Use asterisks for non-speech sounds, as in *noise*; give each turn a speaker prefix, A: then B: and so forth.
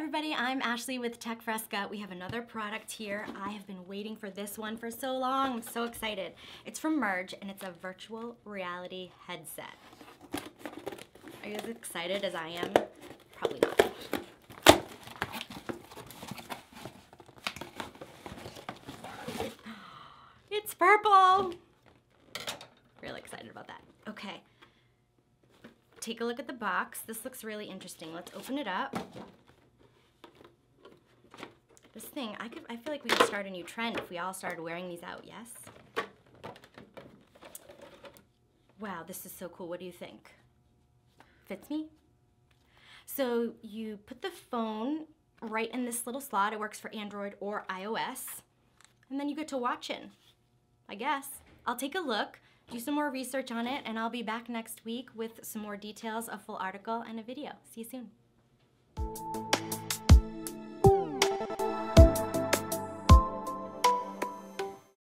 A: everybody, I'm Ashley with Techfresca. We have another product here. I have been waiting for this one for so long. I'm so excited. It's from Merge and it's a virtual reality headset. Are you as excited as I am? Probably not. *gasps* It's purple! Really excited about that. Okay. Take a look at the box. This looks really interesting. Let's open it up. This thing, I could I feel like we could start a new trend if we all started wearing these out, yes? Wow, this is so cool. What do you think? Fits me? So you put the phone right in this little slot. It works for Android or iOS. And then you get to watch it. I guess. I'll take a look, do some more research on it, and I'll be back next week with some more details, a full article, and a video. See you soon.